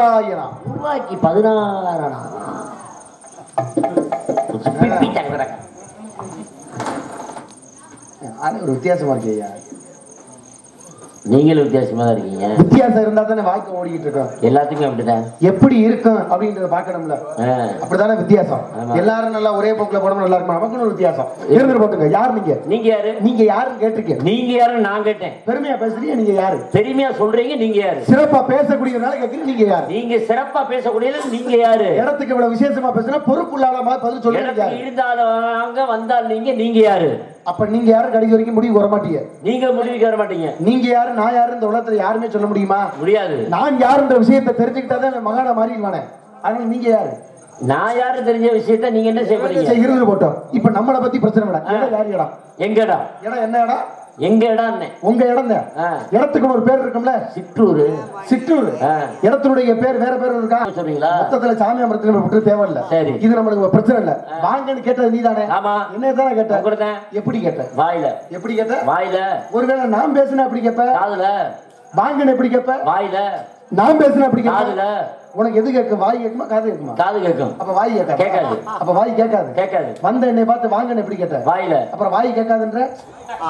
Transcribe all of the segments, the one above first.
நாராயணா பிப்பிட்டாங்க கிடக்க. அது ஒரு வித்தியாசமா இருக்கு ஐயா. நீங்களும் வித்தியாசமா தான் இருக்கீங்க. வித்தியாசம் இருந்தா தானே வாழ்க்கை ஓடிக்கிட்டு இருக்கோம். எல்லாத்துக்குமே அப்படிதான். எப்படி இருக்கும் அப்படின்றத பார்க்கணும்ல. ஆ. அப்படிதானே வித்தியாசம். எல்லாரும் நல்லா ஒரே போக்குல போடணும் நல்லா இருக்கும் நமக்குன்னு ஒரு வித்தியாசம். இருந்துட்டு போட்டுங்க. யார் நீங்க? நீங்க யாரு? நீங்க யாருன்னு கேட்டிருக்கீங்க நீங்க யாருன்னு நான் கேட்டேன். பெருமையா பேசுறீங்க நீங்க யாரு? பெருமையா சொல்றீங்க நீங்க யாரு? சிறப்பா பேசக்கூடியனால கேட்கிறீங்க நீங்க யாரு? நீங்க சிறப்பா பேசக்கூடியது நீங்க யாரு? இடத்துக்கு இவ்வளவு விசேஷமா பேசுனா பொறுப்பு இல்லாம பதில் சொல்லுங்க இருந்தாலும் வந்தால் நீங்க நீங்க யாரு? அப்ப நீங்க யாரும் கடைசி வரைக்கும் முடிவு வர மாட்டீங்க நீங்க முடிவுக்கு வர மாட்டீங்க நீங்க யாரு நான் யாரு இந்த உலகத்துல யாருமே சொல்ல முடியுமா? முடியாது. நான் யாருன்ற விஷயத்தை தெரிஞ்சுக்கிட்டா தான் மகான மாறிடுவானே அதனால நீங்க யாரு? நான் யாரு தெரிஞ்ச விஷயத்த நீங்க என்ன செய்ய போறீங்க? இருந்து போட்டோம். இப்ப நம்மளை பத்தி பிரச்சனை வேணாம் இடம் யார் இடம்? எங்க இடம்? இடம் என்ன இடம்? எங்க இடம் உங்க இடம் தான். இடத்துக்கு ஒரு பேர் இருக்கும்ல? சிற்றூரு. சிற்றூர். ஆ. இடத்தினுடைய பேர் வேற பேர் இருக்கா? சொல்றீங்களா? மொத்தத்துல சாமி அமரத்துல விட்டு தேவையில்ல. சரி. இது நம்மளுக்கு பிரச்சனை இல்ல. வாங்கன்னு கேட்டது நீதானே? ஆமா. என்ன தானே கேட்ட எப்படி கேட்ட வாயில. எப்படி கேட்ட வாயில. ஒருவேளை நான் பேசுனா எப்படி கேப்ப காதுல. வாங்கன்னு எப்படி கேப்ப வாயில. நான் பேசுனா எப்படி கேப்ப உனக்கு எது கேட்கும்? வாய் கேட்குமா? காது கேட்குமா? காது கேட்கும். அப்ப வாய் கேட்காது? கேட்காது. அப்ப வாய் கேட்காது? கேட்காது. வந்த என்னை பார்த்து வாங்கன்னு எப்படி கேட்ட? வாயில. அப்புறம் வாய் கேட்காதுன்ற?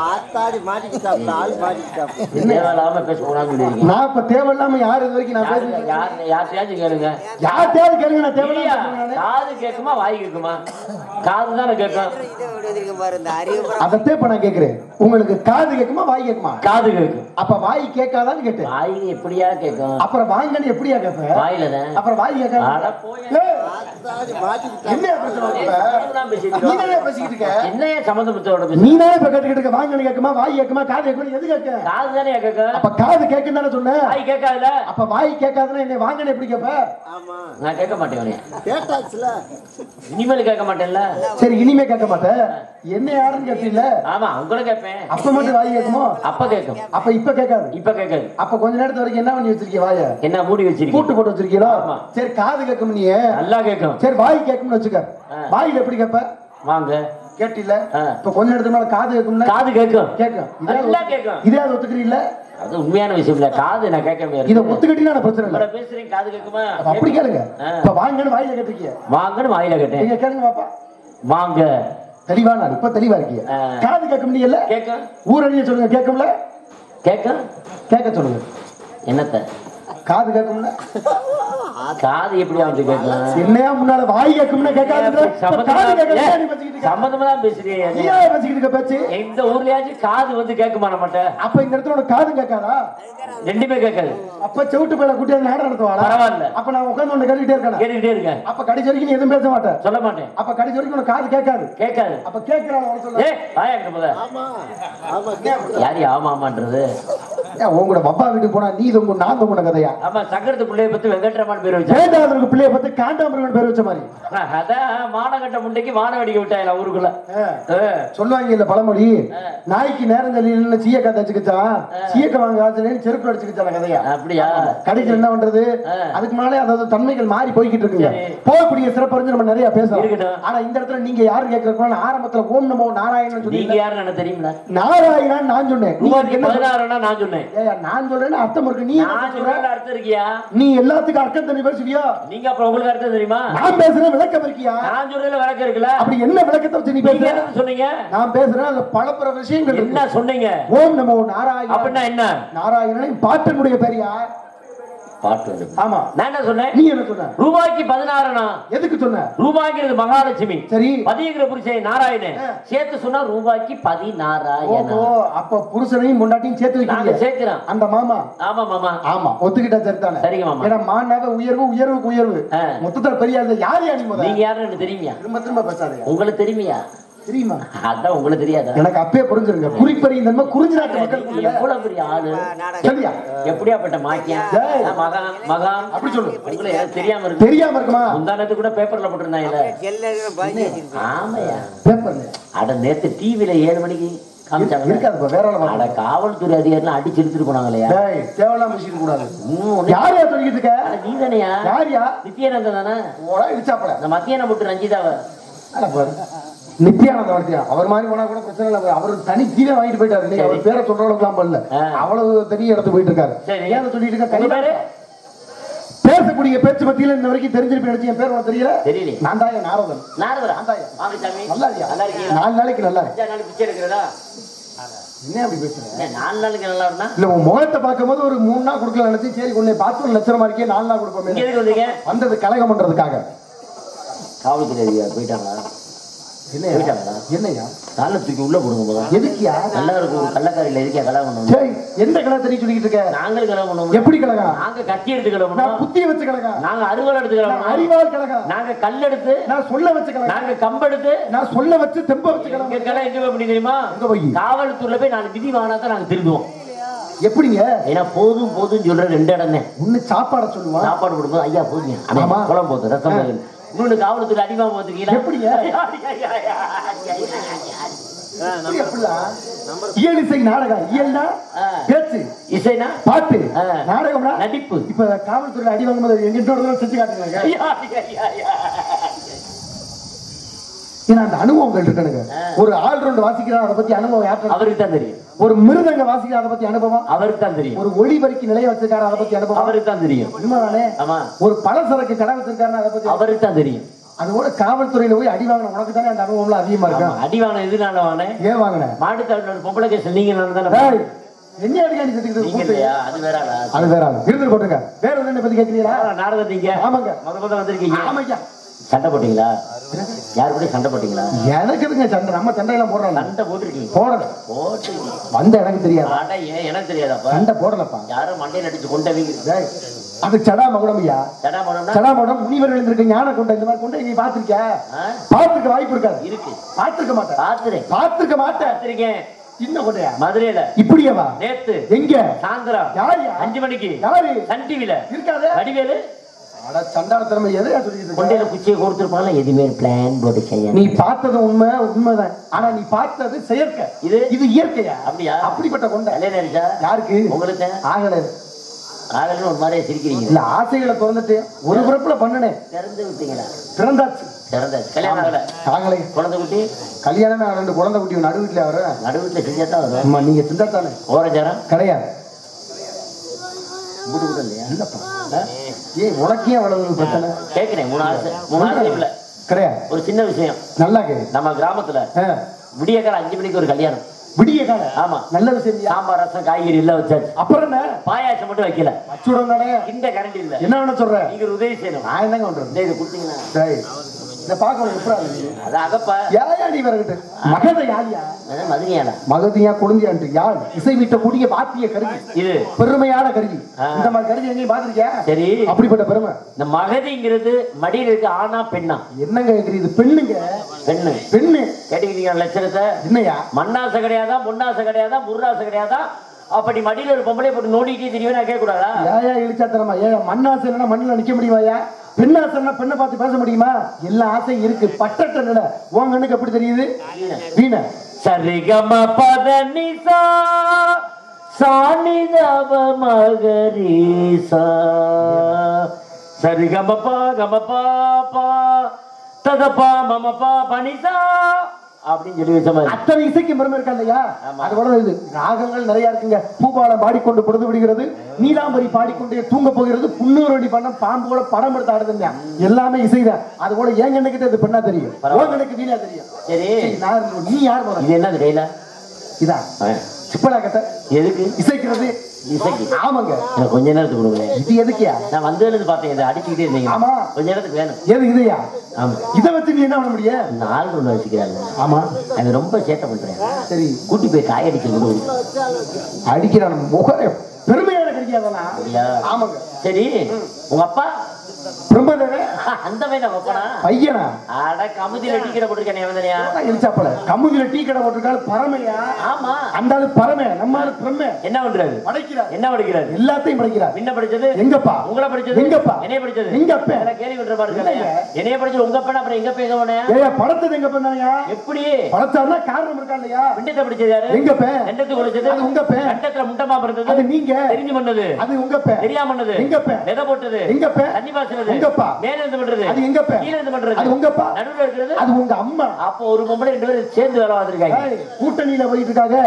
ஆத்தாடி மாட்டிக்கிட்டாப்ல ஆள் மாட்டிக்கிட்டாப்ல தேவையில்லாம பேச சொல்லிருக்கீங்க நான் இப்ப தேவையில்லாம யார் இது வரைக்கும் நான் பேசுறேன் யாரு- யார்கிட்டயாச்சும் கேளுங்க. யார் தேவை கேளுங்க நான் இல்லையா? தேவையில்லாம. காது கேக்குமா வாய் கேக்குமா காது தானே கேட்கும். அதத்தே இப்ப நான் கேக்குறேன் உங்களுக்கு காது கேட்குமா வாய் கேட்குமா? காது கேக்கும் அப்ப வாய் கேட்காதான்னு கேட்டேன். வாய் எப்படியா கேக்கும் அப்புறம் வாங்கன்னு எப்படியா கேட்ப? வாயில அப்புறம் வாய் என்னையா சம்மந்தப்பட்டோட நீ தானே இப்ப கேட்டுக்கிட்டு இருக்க? வாங்கன்னு கேட்குமா வாய் கேட்குமா? காது கேட்குமா? எது கேட்க? காது தானே கேக்கும் அப்ப காது கேட்கும் தானே சொன்னேன் வாய் கேட்காதுல. அப்ப வாய் கேட்காதுன்னா என்னை வாங்கன்னு எப்படி கேட்ப ஆமா. நான் கேட்க மாட்டேன். கேட்டாச்சுல. இனிமேல் கேட்க மாட்டேன்ல. சரி இனிமே கேட்க மாட்டேன் என்ன யாருன்னு கேட்டீங்கல்ல ஆமா உங்களை கேட்பேன் அப்ப மட்டும் வாய் கேட்குமோ? அப்ப கேட்கும். அப்ப இப்ப கேட்காது. இப்ப கேட்காது. அப்ப கொஞ்ச நேரத்து வரைக்கும் என்ன பண்ணி வச்சிருக்கீங்க வாய? என்ன மூடி வச்சிருக்கீங்க பூட்டு போட்டு வச்சிருக்கீங்களா ஆமா. சரி காது கேட்கும் நீ நல்லா கேட்கும் சரி வாய் கேட்கும்னு வச்சுக்க. வாயில எப்படி கேட்ப? வாங்க. கேட்டில. இப்ப கொஞ்ச நேரத்துக்கு மேல காது கேட்கும்ல காது கேட்கும். கேட்கும் நல்லா கேட்கும். இதே அது ஒத்துக்கிறீல்ல? அது உண்மையான விஷயம் இல்ல. காது நான் கேட்க இத முடியாது ஒத்துக்கிட்டீங்கன்னா பிரச்சனை இல்ல. பேசுறேன் காது கேட்குமா? அப்ப அப்படி கேளுங்க. இப்ப வாங்கன்னு வாயில கேட்டிருக்கீங்க வாங்கன்னு வாயில கேட்டேன். நீங்க கேளுங்க பாப்பா. வாங்க. தெளிவா நான் இப்ப தெளிவா இருக்கீங்க. காது கேட்க முடியல? கேட்கும். ஊரடிய சொல்லுங்க. கேட்கும்ல? கேட்கும். கேட்க சொல்லுங்க. என்னத்த? காது கேட்கும்ல? காது எப்படி வந்து கேட்கும்? என்னையா முன்னால வாய் கேட்கும்னா கேட்காதுன்ற இப்ப காது கேட்கல நீ வச்சுக்கிட்டு இருக்க. சம்மந்தமா தான் ஏன் வச்சுக்கிட்டு இருக்க பேச்சு? இந்த ஊர்லயாச்சும் காது வந்து கேட்குமா நம்மகிட்ட? அப்ப இந்த இடத்துல உனக்கு காது கேட்காதா? ரெண்டுமே கேட்காது. அப்ப செவிட்டு பையில கூட்டி வந்து நாடகம் நடத்துவாளா பரவாயில்ல. அப்ப நான் உட்கார்ந்து உன்னை கேட்டுக்கிட்டே இருக்கேன்? கேட்டுக்கிட்டே இருக்கேன். அப்ப கடைசி வரைக்கும் நீ எதுவும் பேச மாட்டேன் சொல்ல மாட்டேன். அப்ப கடைசி வரைக்கும் உனக்கு காது கேட்காது. கேட்காது. அப்ப வர சொல்ல. ஏ ஆமா ஆமா யாரு ஆமா ஆமான்றது? ஏன் உங்களோட அப்பா வீட்டுக்கு போனா நீ தொங்கு நான் தொங்குன கதையா ஆமா சங்கரத்து பிள்ளைய பத்தி வெங்கட்ரமான் பேர் வச்சா வேண்டாதவருக்கு பிள்ளைய பார்த்து காண்டாமிருகன் பேர் வச்ச மாதிரி. அதான் மானகட்ட முண்டைக்கு வான வெடிக்க விட்டாயில ஊருக்குள்ள. சொல்லுவாங்க இல்ல பழமொழி? நாய்க்கு நேரம் தெரியல சீயக்கா தச்சுக்கிச்சான் சீயக்க வாங்க ஆச்சுன்னு செருப்பு கதையா அப்படியா? கடைசியில் என்ன பண்றது. அதுக்கு மேலே அதாவது தன்மைகள் மாறி போய்கிட்டு இருக்குங்க. போகக்கூடிய சிறப்பறிஞ்சு நம்ம நிறைய பேசலாம். ஆனா இந்த இடத்துல நீங்க யாரு கேட்கறதுக்கு ஆரம்பத்துல ஓம் நமோ நாராயணன் சொல்லி எனக்கு தெரியுமில. நாராயணன் நான் சொன்னேன். நான் சொன்னேன். நான் சொல்றேன்னு அர்த்தம் இருக்கு. நீ நான் அர்த்தம் இருக்கியா? நீ எல்லாத்துக்கும் அர்த்தம் பேசுவியா நீங்க அப்புறம் உங்களுக்கு அர்த்தம் தெரியுமா? நான் பேசுறேன் விளக்கம் இருக்கியா? நான் சொல்றதுல விளக்கம் இருக்குல்ல? அப்படி என்ன விளக்கத்தை வச்சு நீ பேசுற? சொன்னீங்க? நான் பேசுறேன் அது பலப்புற விஷயங்கள். என்ன சொன்னீங்க? ஓம் நமோ நாராயணன் அப்படின்னா என்ன? நாராயணன் பாட்டனுடைய பேர் யார்? பாட்டு வந்து ஆமா. நான் என்ன சொன்னேன்? நீ என்ன சொன்ன? ரூபாய்க்கு பதினாறுனா? எதுக்கு சொன்ன? ரூபாய்ங்கிறது மகாலட்சுமி. சரி. பதிங்கிற புருஷன் நாராயணன். சேர்த்து சொன்னா ரூபாய்க்கு பதினாறாயிரம். அப்ப புருஷனையும் பொண்டாட்டியும் சேர்த்து வைக்கிறீங்க. சேர்க்கிறோம். அந்த மாமா? ஆமா மாமா. ஆமா ஒத்துக்கிட்டா சரிதானே சரிங்க மாமா. ஏன்னா மானாக உயர்வு உயர்வுக்கு உயர்வு. மொத்தத்துல பெரிய ஆளு யார் யார் நீங்க யாருன்னு எனக்கு தெரியுமியா? திரும்ப திரும்ப பேசாதீங்க. உங்களுக்கு தெரியுமியா? தெரியுமா? அதான் உங்களுக்கு தெரியாதா? எனக்கு அப்பயே புரிஞ்சிருங்க. குறிப்பறியும் தன்மை குறிஞ்சி நாட்டு மக்கள் நீங்க புரியல. எவ்வளவு பெரிய ஆளு? சரியா எப்படியாப்பட்ட மாக்கியா? டேய். மகான் மகான் அப்படி சொல்லு. உங்களை தெரியாம இருக்கு. தெரியாம இருக்குமா? முந்தானத்து கூட பேப்பர்ல வச்சிருக்கேன். ஆமையா? பேப்பர்ல அட நேத்து டிவில ஏழு மணிக்கு. காவல்துறை அதிகாரிலாம் அடிச்சு எடுத்துட்டு போனாங்களையா? டேய் தேவையில்லாம பேசிக்க கூடாது. யார் யார் சொல்லிக்கிட்டு இருக்க? அட நீதானையா? யாரியா நித்யானந்தன் தானே? ஓடா இடிச்சாப்பல. இந்த மத்தியான போட்டு ரஞ்சிதாவ. நித்யானந்த வளர்த்தியா அவர் மாதிரி போனா கூட பிரச்சனை இல்லை. அவர் தனி கீழே வாங்கிட்டு போயிட்டாரு. அவர் பேரை சொல்ற அளவுக்கு பண்ணல. அவ்வளவு தனி இடத்து போயிட்டு இருக்காரு. ஏன் சொல்லிட்டு இருக்க? பேசக்கூடிய பேச்சு பத்தியில இந்த வரைக்கும் தெரிஞ்சிருப்பேன் நினைச்சு என் பேர் உனக்கு தெரியல? தெரியலையே. நான் தான் நாரதன். வாங்க சாமி. நல்லா இருக்கியா? நல்லா இருக்கீங்களா? நாலு நாளைக்கு நல்லா இருக்கு. பிச்சை எடுக்கிறதா? என்ன அப்படி பேசுற? என்ன, நாலு நாளுக்கு நல்லா இருந்தா இல்ல உன் முகத்தை பார்க்கும்போது ஒரு மூணு நாள் கொடுக்கல நினைச்சு சரி உன்னை பார்த்து ஒரு லட்சணமா இருக்கே நாலு நாள் கொடுப்போமே. வந்தது கலகம் பண்றதுக்காக. காவல்துறை போயிட்டாங்களா? போயிட்டாங்களா? என்னையா? காலை தூக்கி உள்ள போடுங்க போதா எதுக்கியா? நல்லா இருக்கும் கள்ளக்காரியில எதுக்கே கலகம் பண்ணணும் சரி எந்த கலகத்தை சொல்லிக்கிட்டு இருக்க? நாங்களும் கலகம் பண்ணுவோம். எப்படி கலகம் நாங்க கத்தி எடுத்து நான் பண்ணுவோம் வச்ச கலகம் நாங்க அறுவாள் எடுத்து நான் பண்ணுவோம். அறிவால் கலகம் நாங்க கல் எடுத்து நான் சொல்ல வச்ச நாங்க கம்பெடுத்து நான் சொல்ல வச்சு தெம்ப வச்ச எங்க கலகம் கலை எங்க போய் பண்ணி தெரியுமா? எங்க போய்? காவல்துறையில போய் நாலு விதி வாங்கினா தான் நாங்க திருந்துவோம். எப்படிங்க? ஏன்னா போதும் போதும் சொல்ற ரெண்டு இடம். தான் உன்னை சாப்பாட சொல்லுவான் சாப்பாடு கொடுக்கும்போது ஐயா போதுங்க. குளம் போகுது ரசம் இன்னொன்னு காவல்துறை அடிமா போத்துக்கீங்களா எப்படிங்க? எப்படி எப்படிலாம் இயல் இசை நாடகம். இயல்னா. பேச்சு. இசைனா? பாட்டு. நாடகம்னா? நடிப்பு. இப்ப காவல்துறையில அடி வாங்கும்போது எங்கிட்ட செஞ்சு ஐயா. ஏன்னா அந்த அனுபவங்கள் இருக்கணுங்க. ஒரு ஆல் ரவுண்ட் வாசிக்கிறார் அதை பத்தி அனுபவம் யார்கிட்ட அவருக்கு தான் தெரியும். ஒரு மிருதங்க வாசிக்கிற அதை பத்தி அனுபவம்? அவருக்கு தான் தெரியும். ஒரு ஒளி வரிக்கு நிலைய வச்சிருக்காரு அதை பத்தி அனுபவம்? அவருக்கு தான் தெரியும். உண்மைதானே? ஆமா. ஒரு பலசரக்கு கடை வச்சிருக்காரு அதை பத்தி அவருக்கு தான் தெரியும். அதோட காவல்துறையில போய் அடி வாங்கின உனக்கு தானே அந்த அனுபவம்லாம் அதிகமா இருக்கும் அடி வாங்கின எதுனால வாங்கினேன்? ஏன் வாங்கின? மாட்டுத்தாடு பொம்பளை கேஸ் நீங்க தானே டேய், என்ன அடிக்காடி நீங்க செத்துக்கிட்டு அது வேற? அது வேற இருந்து போட்டுங்க வேற ஒண்ணு பத்தி கேட்கிறீங்களா ஆ, நாடகத்தீங்க ஆமாங்க. முத முத வந்திருக்கீங்க. ஆமாய்யா. சண்டை போட்டீங்களா? யாரு கூட சண்டை போட்டீங்களா? எனக்கு எதுங்க சண்டை? நம்ம சண்டையெல்லாம் போடுறோம் சண்டை போட்டிருக்கீங்க. போடல. போட்டு வந்த எனக்கு தெரியாது. ஆடா ஏன் எனக்கு தெரியாதாப்பா? சண்டை போடலப்பா. யாரும் மண்டையில் அடிச்சு கொண்டவங்க டேய், அது சடா மகுடம்யா சடா போனோம்னா சடா மகுடம் முனிவர் எழுந்திருக்க ஞான கொண்ட இந்த மாதிரி கொண்ட நீ பாத்திருக்கியா ஆ, பார்த்திருக்க வாய்ப்பு இருக்காது. இருக்கு. பார்த்திருக்க மாட்டேன். பாத்துறேன் பார்த்திருக்க மாட்டேன். பார்த்திருக்கேன். இன்னும் கொண்டையா? மதுரையில. இப்படியேவா? நேத்து. எங்க? சாயந்தரம். யாருயா அஞ்சு மணிக்கு. யாரு? சன் டிவில. இருக்காதே. வடிவேலு. அட சண்டாள திறமை எதையா சொல்லிட்டு? கொண்டையில குச்சியை கொடுத்துருப்பாங்க எதுவுமே பிளான் போட்டு செய்ய நீ பார்த்தது உண்மை உண்மைதான். ஆனா நீ பார்த்தது செயற்கை. இது? இது இயற்கையா? அப்படியா? அப்படிப்பட்ட கொண்ட. ஆயிடுச்சா யாருக்கு? உங்களுக்கு? ஆகல. ஆகலன்னு ஒரு மாதிரியே சிரிக்கிறீங்க. இல்ல ஆசைகளை திறந்துட்டு ஒரு பிறப்புல பண்ணுனேன் திறந்து விட்டீங்களா? பிறந்தாச்சு திறந்த கல்யாணம் ஆகல. குழந்தை குட்டி? கல்யாணம் ரெண்டு குழந்தை குட்டி நடு வீட்டுல வர நடுவுல செஞ்சா தான் வரும் நீங்க ஓரஞ்சாரம்? கிடையாது. வீட்டு கூட இல்லையா இல்லப்பா. ஏய் உனக்கே அவ்வளவு பிரச்சனை? கேட்கிறேன் மூணு ஆசை மூணு ஆசை இல்ல. கிடையாது ஒரு சின்ன விஷயம். நல்லா கேளு. நம்ம கிராமத்துல விடியக்கால அஞ்சு மணிக்கு ஒரு கல்யாணம். விடிய ஆமா. நல்ல விஷயம்? சாம்பார் ரசம் காய்கறி எல்லாம் வச்சாச்சு. அப்புறம் என்ன? பாயாசம் மட்டும் வைக்கல. தானே இந்த கரண்ட் இல்ல. என்ன வேணும் சொல்ற? நீங்க உதவி செய்யணும். நான் என்னங்க இந்த இது கொடுத்தீங்கன்னா. இத பார்க்கணும் எப்படா? அது அகப்பா. யாயா நீ வரகிட்டு மகத யாரியா? மகதியா குழந்தையான்ட்டு யார்? இசை வீட்ட கூடிய கருவி இது. பெருமையான கருவி. இந்த மாதிரி கருவி எங்கேயும் பாத்திருக்கியா சரி. அப்படிப்பட்ட பெருமை. இந்த மகதிங்கிறது மடியில இருக்கு ஆனா பெண்ணா? என்னங்க இது? பெண்ணுங்க. பெண்ணு. பெண்ணு. கேட்டுக்கிறீங்க லட்சணத்தை என்னையா? மண்ணாசை கிடையாதா முன்னாசை கிடையாதா முர்ராசை கிடையாதா? அப்படி மடியில ஒரு பொம்பளை போட்டு நோண்டிட்டே தெரியும் நான் கேட்க கூடாதா ஏயா இழிச்சாத்தனமா? ஏயா மண்ணாசை இல்லைன்னா மண்ணில் நிக்க முடியுமாயா? பெண்ணாசைன்னா பெண்ணை பார்த்து பேச முடியுமா? எல்லா ஆசையும் இருக்கு. பட்டற்ற நில. உன் கண்ணுக்கு எப்படி தெரியுது? வீண. சரிகம பதனிசா சாணிதவ மகரீசா. சரிகம பா கம பா பா ததப்பா மம பா பனிசா அப்படின்னு சொல்லி அத்தனை இசைக்கு பெருமை இருக்கா இல்லையா? ஆமா. அது கூட இது ராகங்கள் நிறைய இருக்குங்க. பூபாலம் பாடிக்கொண்டு பொழுது விடுகிறது. நீலாம்பரி பாடிக்கொண்டே தூங்க போகிறது. புன்னூரடி பண்ண பாம்பு கூட படம் எடுத்து ஆடுதுங்க. எல்லாமே இசைதான். அது கூட என் கண்ணுக்கிட்ட இது பெண்ணா தெரியும்? கண்ணுக்கு வீணா தெரியும். சரி. நான் நீ யார் என்னது கையில இதா? சிப்படா கட்ட. எதுக்கு? இசைக்கிறது. இசைக்கு ஆமாங்க எனக்கு கொஞ்ச நேரத்துக்கு கொடுங்களேன் இது எதுக்கியா? நான் வந்ததுல பார்த்தேன் இதை அடிச்சுக்கிட்டே இருந்தீங்க. ஆமா. கொஞ்ச நேரத்துக்கு வேணும். எது இதையா? ஆமா. இதை வச்சு நீ என்ன பண்ண முடியும் ஆள் ஒன்று வச்சுக்கிறாங்க ஆமா. அது ரொம்ப சேட்டை பண்றேன். சரி. கூட்டி போய் காய அடிக்கிறது அடிக்கிறான் முகரை பெருமையான கிடைக்காதனா? ஆமாங்க. சரி. உங்க அப்பா? அந்த பையனா? அட கமுதியில டிக்கெட் போட்டிருக்கேன் வந்தனையா? இழிச்சாப்பல கம்முதில டீ கடை போட்டிருக்காரு பரமையா? ஆமா. அந்த ஆளு பரமே நம்ம ஆளு பிரமே என்ன பண்றாரு? படைக்கிறார். என்ன படிக்கிறாரு? எல்லாத்தையும் படைக்கிறார். என்ன படிச்சது? எங்கப்பா? உங்களை படிச்சது? எங்கப்பா? என்னைய படிச்சது? கேள்வி என்னைய உங்க அப்பா அப்புறம் எங்க போய் எங்க போனேன் ஏயா படத்தது எங்க பண்ணாயா எப்படி? படத்தாருன்னா காரணம் இருக்கா இல்லையா? விண்டத்தை படிச்சது யாரு? எங்க பே ரெண்டத்துக்கு படிச்சது அது உங்க பே கண்டத்துல முண்டமா பிறந்தது அது நீங்க. தெரிஞ்சு பண்ணது? அது உங்க பே தெரியாம பண்ணது? எங்க பே விதை போட்டது? எங்க தண்ணி உங்கப்பா. மேல இருந்து பண்றது? அது எங்கப்பா? கீழ இருந்து பண்றது? அது உங்கப்பா. நடுவுல இருக்கிறது? அது உங்க அம்மா. அப்போ ஒரு பொம்பளை ரெண்டு பேரும் சேர்ந்து வேலை பார்த்திருக்காங்க. ஏய், கூட்டணியில போயிட்டு இருக்காங்க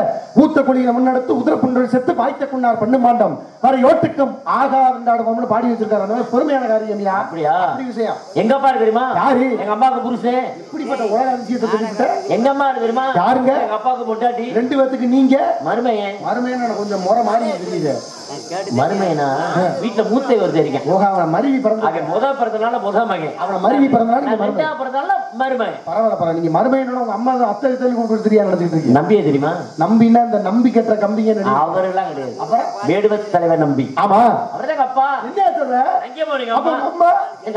ஊத்த குழியில முன்னெடுத்து உதிர புன்றல் செத்து வாய்த்த குன்னார் பண்ணு மாண்டம். வர யோட்டுக்கும் ஆகா இருந்தாடுவோம்னு பாடி வச்சிருக்காரு. பெருமையான காரியம்யா. அப்படியா? அப்படி விஷயம். எங்க அப்பா இருக்கு தெரியுமா? யாரு? எங்க அம்மாவுக்கு புருஷன் இப்படிப்பட்ட உலக அதிசயத்தை சொல்லிவிட்ட எங்க அம்மா இருக்கு தெரியுமா? யாருங்க? எங்க அப்பாவுக்கு பொண்டாட்டி. ரெண்டு பேத்துக்கு நீங்க? மருமையன் மருமையான கொஞ்சம் முறை மாறி தெரியுது. மருமையனா? வீட்டுல மூத்தை ஒருத்தர் இருக்கேன். ஓஹா அவனை மருவி பிறந்த முத பிறந்தனால முத மகன். அவனை மருவி பிறந்தனால மருமை. ரெண்டாவது பிறந்தனால மருமகன் பரவாயில்ல பரவாயில்ல. நீங்க மருமையான உங்க அம்மா அத்தை கொடுக்குறது தெரியாது நடந்துட்டு நம்பிய தெரியுமா? நம்பினா இந்த நம்பி கட்டுற கம்பிங்க அவரெல்லாம் கிடையாது. அப்புறம் வேடுவத் தலைவர் நம்பி. ஆமா. அவர்தான் அப்பா. என்ன சொல்ற? அங்கே போனீங்க அப்ப அம்மா?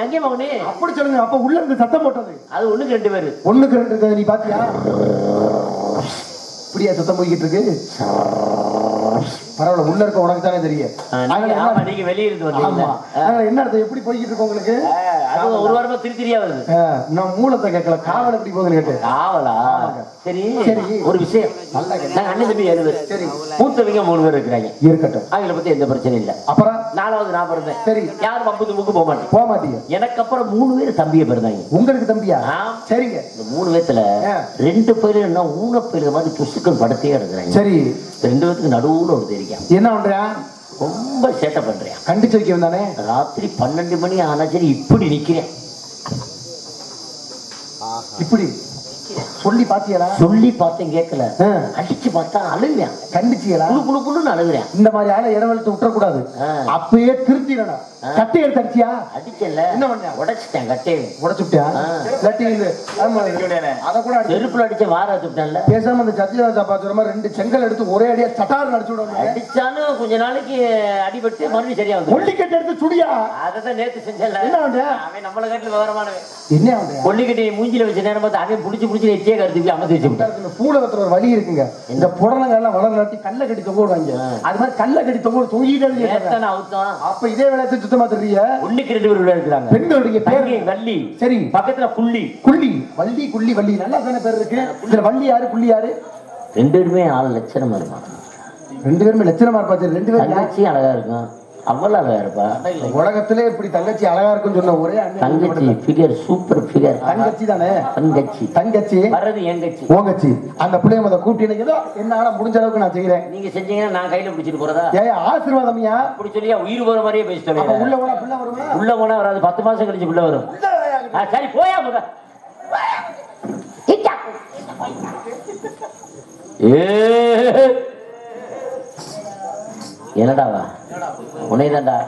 அங்கே மகனே அப்படி சொல்லுங்க. அப்ப உள்ள இருந்து சத்தம் போட்டது. அது ஒண்ணுக்கு ரெண்டு பேரு. ஒண்ணுக்கு ரெண்டு நீ பாத்தியா? இப்படியா சத்தம் போய்கிட்டு இருக்கு? பரவாயில்ல உள்ள இருக்க உனக்கு தானே தெரியும். நீங்க- வெளிய இருந்து வந்தீங்க என்ன அர்த்தம் எப்படி போய்கிட்டு இருக்கு உங்களுக்கு? ஒரு வாரமா திருத்திரியா வருது. நான் மூலத்தை கேட்கல. காவல் எப்படி போகுதுன்னு கேட்டேன். காவலா? சரி. சரி. ஒரு விஷயம். நாங்க அண்ணன் தம்பி எழுது சரி. மூத்தவங்க மூணு பேர் இருக்கிறாங்க. இருக்கட்டும். அவங்கள பத்தி எந்த பிரச்சனையும் இல்ல. அப்புறம்? நாலாவது நான் பிறந்தேன். சரி. யாரும் வம்புக்கு முக்கு போக மாட்டேன். போக மாட்டீங்க எனக்கு அப்புறம் மூணு பேர் தம்பியை பிறந்தாங்க. உங்களுக்கு தம்பியா. சரிங்க. இந்த மூணு பேத்துல ஆ. ரெண்டு பேரும் என்ன ஊன பேரு மாதிரி புசுக்கள் படத்தையே எடுக்கிறாங்க சரி. ரெண்டு பேருக்கு நடுவுல ஒரு தெரியும். என்ன பண்றேன் ரொம்ப சேட்டை பண்றேன் கண்டிச்சு வைக்க வந்தானே? ராத்திரி பன்னெண்டு மணி ஆனா சரி இப்படி நிக்கிறேன். இப்படி. சொல்லி பாத்தியலா சொல்லி பார்த்தேன் கேட்கல. அடிச்சு பார்த்தா அழுகிறேன். கண்டிச்சியலா? குழு குழு குழுன்னு அழுகிறேன். இந்த மாதிரி ஆளை இடவெழுத்து விட்டுறக்கூடாது. அப்பயே திருத்திடணும். கட்டை எடுத்து அடிச்சியா அடிக்கல. என்ன பண்ண? உடைச்சிட்டேன் கட்டே. உடச்சுட்டியா அத கூட செருப்புல அடிச்ச வார வச்சுட்டேன்ல பேசாம இந்த சத்யராஜா பாத்துற மாதிரி ரெண்டு செங்கல் எடுத்து ஒரே அடியா சட்டார் அடிச்சு விடுவாங்க அடிச்சாலும் கொஞ்ச நாளைக்கு அடிபட்டு மறுபடியும் சரியா வந்து கொல்லிக்கட்டை எடுத்து சுடியா? அதை நேத்து செஞ்சல என்ன? அவன்? நம்மள காட்டுல விவரமானவன். என்ன பண்ற? கொல்லிக்கட்டையை மூஞ்சில வச்ச நேரம் பார்த்து அவன் புடிச்சு புடிச்சு எச்சே கருத்துக்கு அமர்த்தி வச்சு விட்டான் இந்த பூல வெத்துற ஒரு வழி இருக்குங்க. இந்த புடலங்க எல்லாம் வளர்நாட்டி கல்ல கட்டி தொங்க விடுவாங்க அது மாதிரி கல்ல கட்டி தொங்க தொங்கிட்டே அவுத்தான் அப்ப இதே வேலையத்தை சுத்தமா தெரிய ஒண்ணுக்கு ரெண்டு பேர் இருக்கிறாங்க. பெண்களுடைய பேர் வள்ளி. சரி. பக்கத்துல புள்ளி குள்ளி. வள்ளி குள்ளி வள்ளி. நல்லா தானே பேர் இருக்கு. இதுல வள்ளி யாரு குள்ளி யாரு? ரெண்டு பேருமே ஆள் லட்சணமா இருப்பான் ரெண்டு பேருமே லட்சணமா இருப்பாச்சு ரெண்டு பேரும் அழகா இருக்கும். அவ்வளவு அழகா இருப்பா உலகத்திலே இப்படி தங்கச்சி அழகா இருக்குன்னு சொன்ன ஒரே தங்கச்சி ஃபிகர் சூப்பர் ஃபிகர் தங்கச்சி தானே தங்கச்சி. தங்கச்சி. வர்றது என் கட்சி. ஓங்கச்சி. அந்த பிள்ளைய முத கூட்டி எனக்கு ஏதோ என்னால முடிஞ்ச அளவுக்கு நான் செய்யறேன் நீங்க செஞ்சீங்கன்னா நான் கையில பிடிச்சிட்டு போறதா? ஏய் ஆசீர்வாதம்யா அப்படி சொல்லியா? உயிர் போற மாதிரியே பேசிட்டு அப்ப உள்ள போனா பிள்ளை வருமா? உள்ள போனா வராது. பத்து மாசம் கழிச்சு உள்ள வரும் சரி போயா முத. ஏ. என்னடாவா உனைதான்டா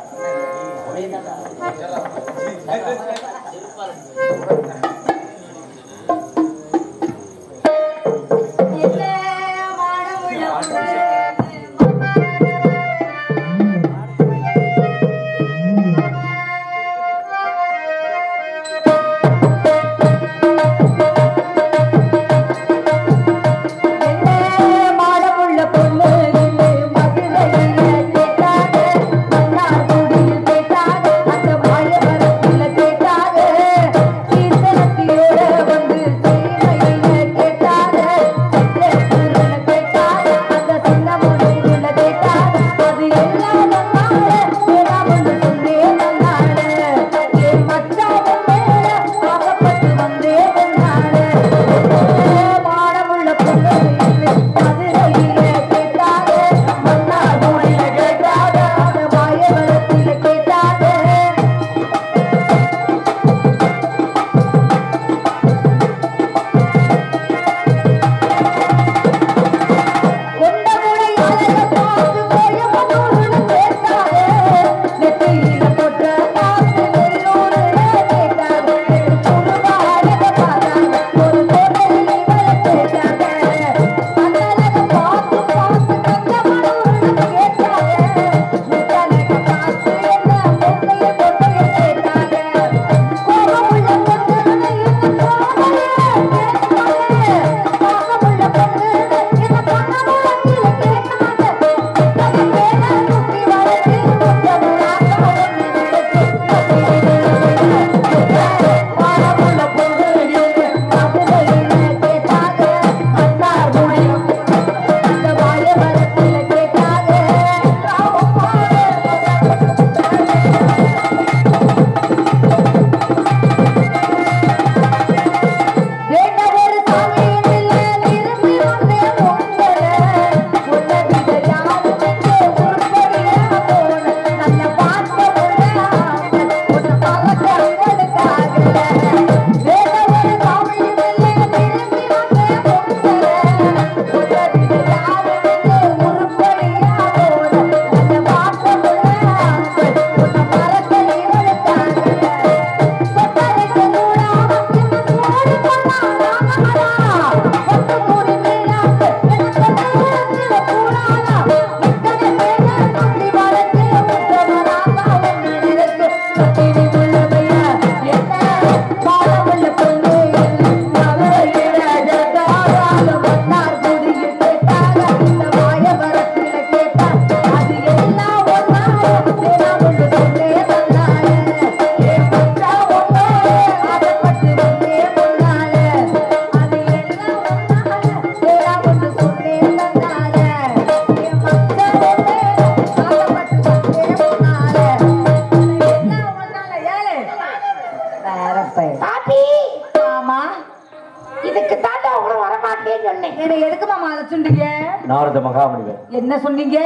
என்ன சொன்னீங்க?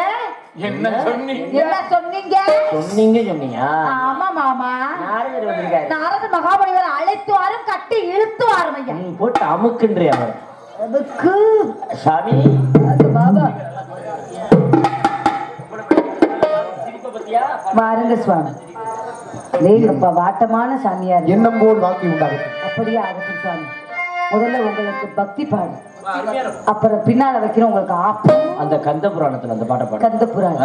என்ன சொன்னீங்க? என்ன சொன்னீங்க? சொன்னீங்க சொன்னீங்க. ஆமா மாமா. நாரதர் வந்திருக்காரு. நாரத மகாபலிவர் அழைத்து வாரும் கட்டி இழுத்து வாரும் ஐயா. ம், போட்டு அமுக்குன்றே அவர். அதுக்கு சாமி. அது பாபா. வாருங்க சுவாமி. நீங்கப்பா வாட்டமான சாமியார். எண்ணம் போல் வாழ்க்கை உண்டாகும் அப்படியே ஆகட்டும் சுவாமி. முதல்ல உங்களுக்கு பக்தி பாடு அப்புறம் பின்னால வைக்கிறோம் உங்களுக்கு ஆப்பம். அந்த கந்த புராணத்துல அந்த பாட்டை பாடு. கந்த புராணம்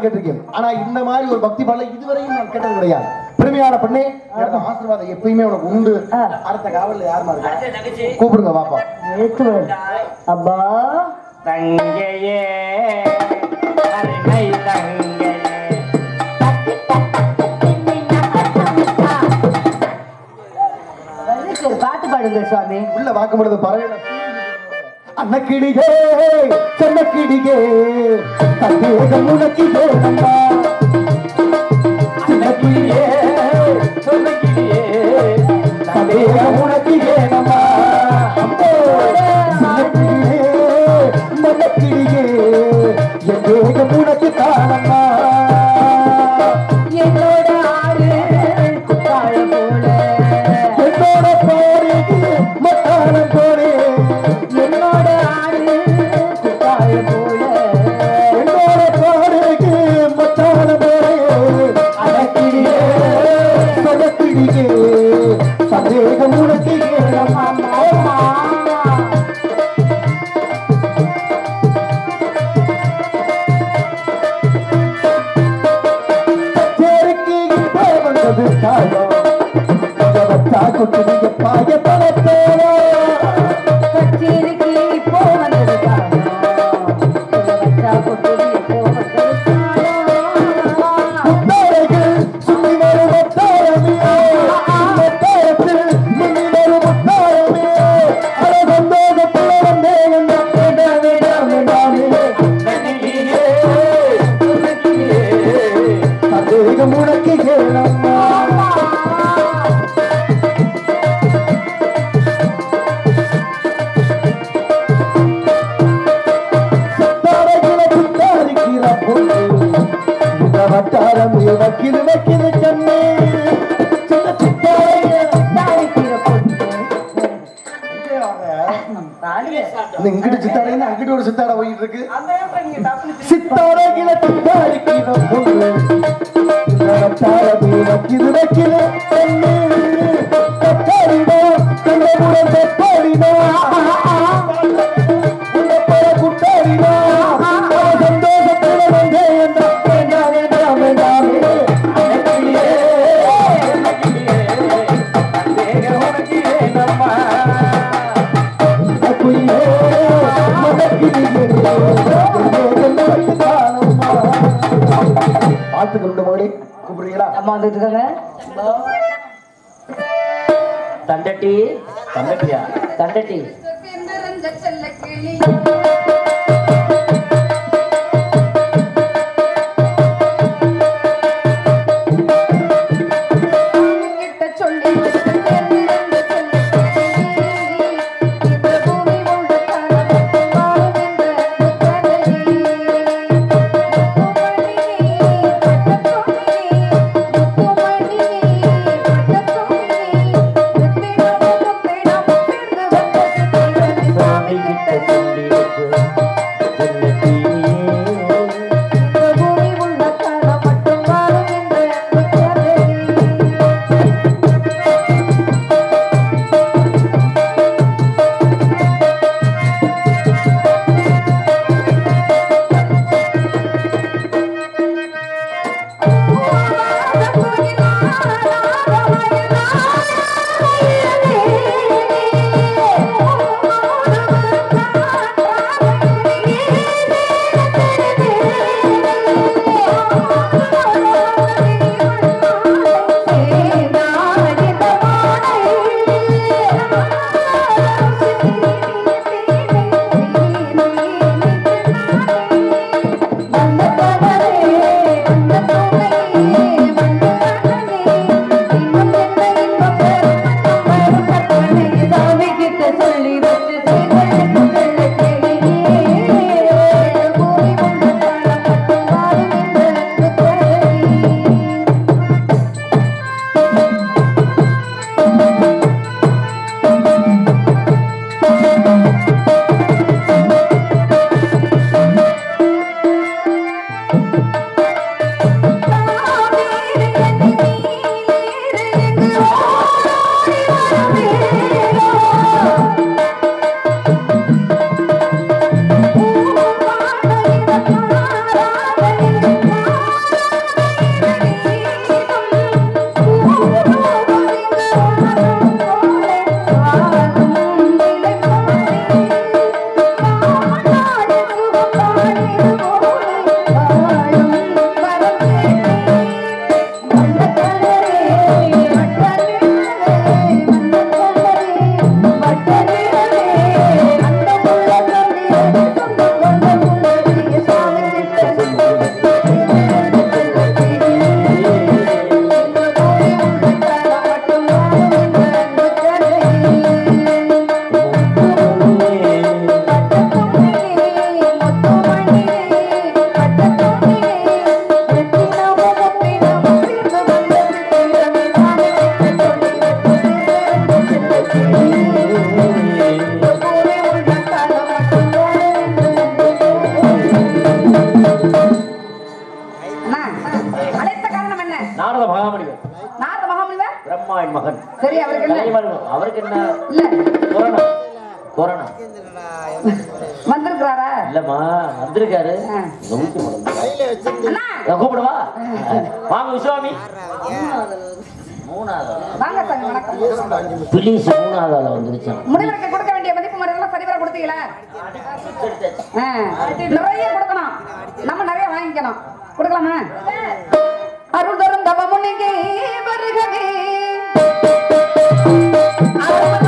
நானும் கேட்டிருக்கேன். ஆனா இந்த மாதிரி ஒரு பக்தி பாடலை இதுவரையும் நான் கேட்டது கிடையாது. பெருமையான பெண்ணே எனக்கு ஆசீர்வாதம் எப்பயுமே உனக்கு உண்டு. அடுத்த காவல்ல யாருமா இருக்கா கூப்பிடுங்க வரும். அப்பா தங்கையே. அருமை தங்கையே. பாட்டு பாடுங்க சுவாமி உள்ள வாக்கு முடியாது பறவை அன்னக்கிடிகே சென்னக்கிடிகே சந்தேகம் உனக்கு இங்கிட்டு சித்தாடைன்னு அங்கிட்டு ஒரு சித்தாடை போயிட்டு இருக்கு இந்த வட்டாரம் வக்கிது வக்கிது கண்ணு கட்டாரிடா கண்டபுரம் வந்துட்டு இருக்காங்க தண்டட்டி. தண்டட்டியா? தண்டட்டி. பிரம்மாவின் மகன். சரி அவருக்கு என்ன? அவருக்கு என்ன? இல்ல. கொரோனா. கொரோனா. வந்திருக்கிறாரா? இல்லம்மா வந்திருக்காரு. கூப்பிடுவா வாங்க விஸ்வாமி. பிளீஸ் மூணாவது ஆளா வந்துருச்சான் முனிவருக்கு கொடுக்க வேண்டிய மதிப்பு மரியாதை சரிவர கொடுத்தீங்களா? நிறைய கொடுக்கணும். நம்ம நிறைய வாங்கிக்கணும். கொடுக்கலாமா? அருள் தரும் தவமுனிகே வருகவே அருள்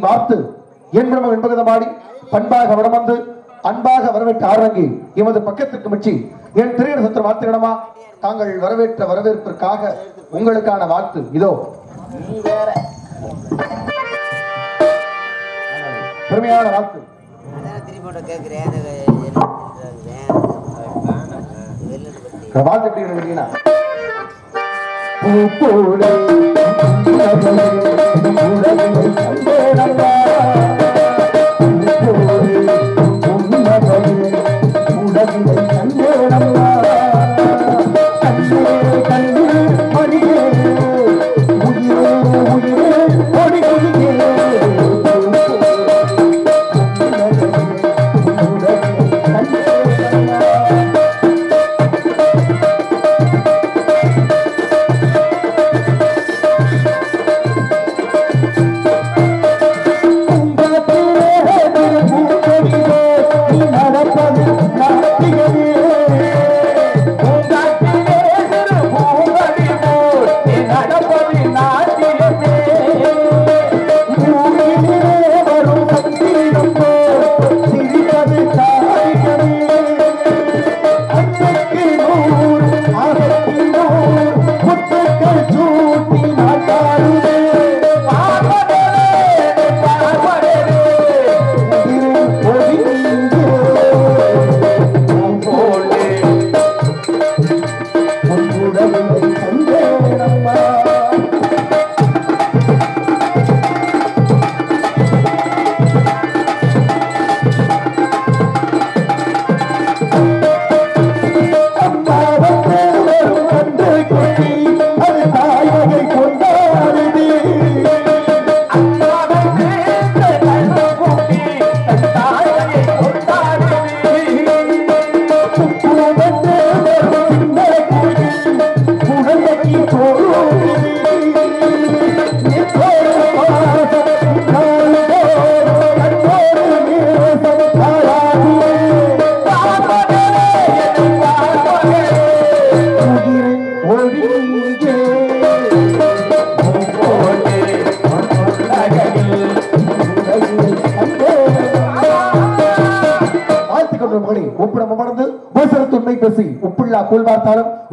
வார்த்து என்பனம் என்பகதமாடி பண்பாக வடமந்து அன்பாக வரவேற்ற ஆரங்கி எமது பக்கத்திற்கு மிச்சி என் திரையிட சத்திர வாழ்த்துக்கிடமா தாங்கள் வரவேற்ற வரவேற்பிற்காக உங்களுக்கான வாழ்த்து. இதோ. பெருமையான வாழ்த்து. அதான் திருப்பி போட்டு او پوري پوري سندھي نمرہ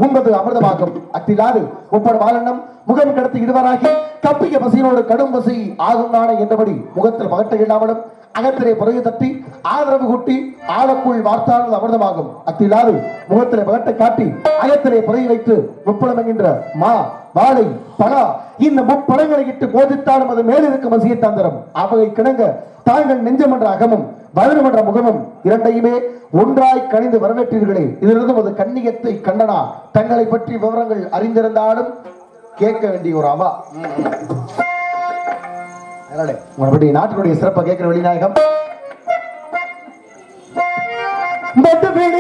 உண்பது அமிர்தமாகும். அத்திலாது ஒப்பட வாழண்ணம் முகம் கடத்தி இடுவராகி கப்பிய பசியினோடு கடும் பசி ஆகும் நாண என்றபடி முகத்தில் பகட்டை இல்லாமலும் அகத்திலே புறையை தட்டி ஆதரவு கூட்டி ஆழக்குள் வார்த்தானது அமிர்தமாகும். அத்திலாது முகத்திலே மகட்டை காட்டி அகத்திலே புறையை வைத்து முப்படம் என்கின்ற மா வாழை பலா இந்த முப்பழங்களை இட்டு போதித்தாலும் அது மேலிருக்கும் வசியை தந்திரம். அவையை கிணங்க தாங்கள் நெஞ்சம் என்ற அகமும் வளரும் என்ற முகமும் இரண்டையுமே ஒன்றாய் கணிந்து வரவேற்றீர்களே. இதிலிருந்து ஒரு கண்ணியத்தை கண்டனா தங்களை பற்றி விவரங்கள் அறிந்திருந்தாலும் கேட்க வேண்டிய ஒரு அவா. அதனால உங்களை நாட்டினுடைய சிறப்பை கேட்கிற வெளிநாயகம். மட்டு வீடு